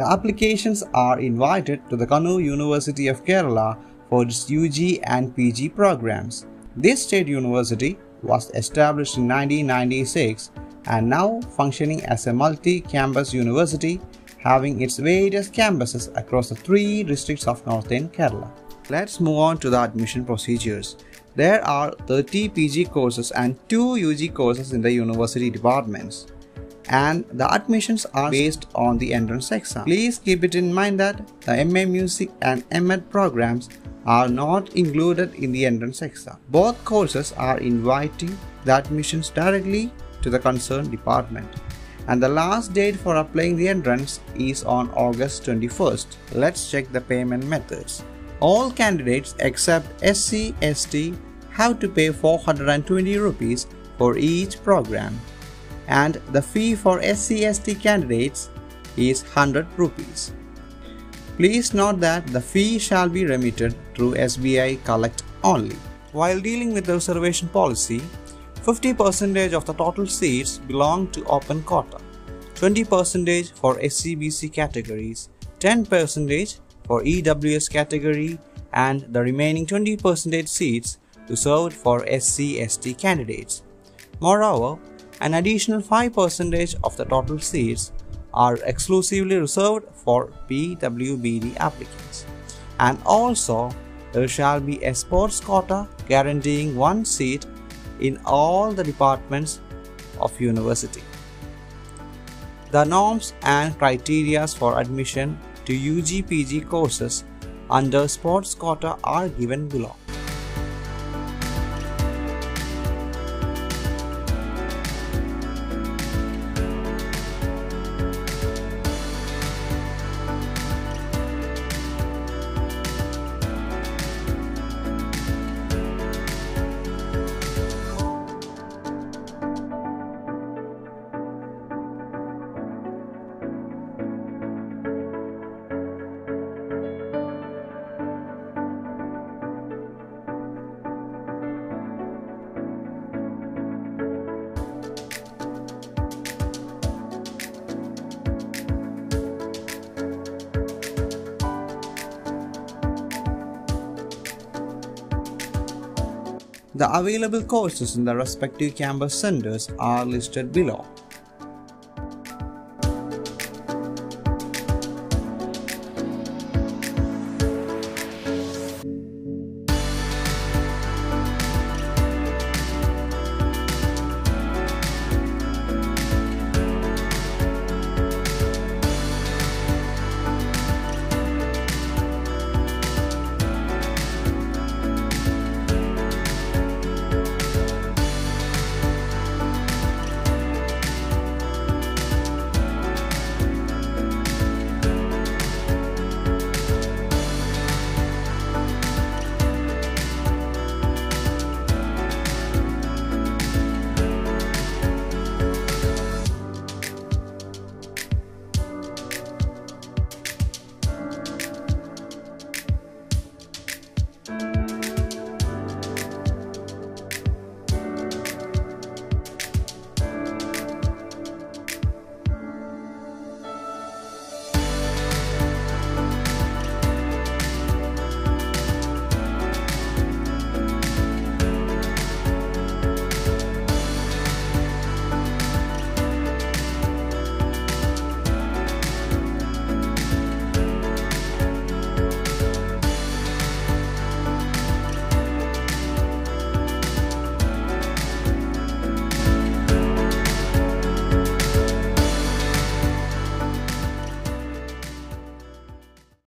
The applications are invited to the Kannur University of Kerala for its UG and PG programs. This state university was established in 1996 and now functioning as a multi-campus university having its various campuses across the three districts of northern Kerala. Let's move on to the admission procedures. There are 30 PG courses and 2 UG courses in the university departments. And the admissions are based on the entrance exam. Please keep it in mind that the MA Music and MEd programs are not included in the entrance exam. Both courses are inviting the admissions directly to the concerned department. And the last date for applying the entrance is on August 21st. Let's check the payment methods. All candidates except SC ST have to pay 420 rupees for each program and the fee for SCST candidates is 100 rupees. Please note that the fee shall be remitted through SBI Collect only. While dealing with the reservation policy, 50% of the total seats belong to open quota, 20% for SEBC categories, 10% for EWS category, and the remaining 20% seats reserved for SC ST candidates. Moreover, an additional 5% of the total seats are exclusively reserved for PWBD applicants. And also, there shall be a sports quota guaranteeing one seat in all the departments of university. The norms and criteria for admission to UG-PG courses under sports quota are given below. The available courses in the respective campus centers are listed below.